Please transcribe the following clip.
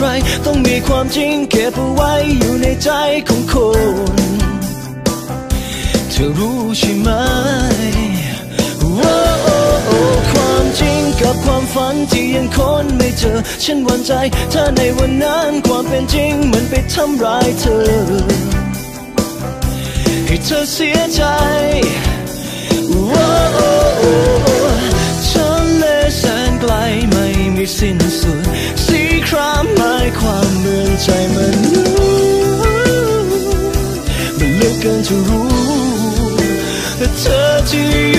ใคร ต้องมีความจริงเก็บเอาไว้อยู่ในใจของคนเธอรู้ใช่ไหมความจริงกับความฝันที่ยังค้นไม่เจอ ฉันหวั่นใจ ถ้าในวันนั้นความเป็นจริงมันไปทำร้ายเธอ ให้เธอเสียใจ 深就入，这情缘。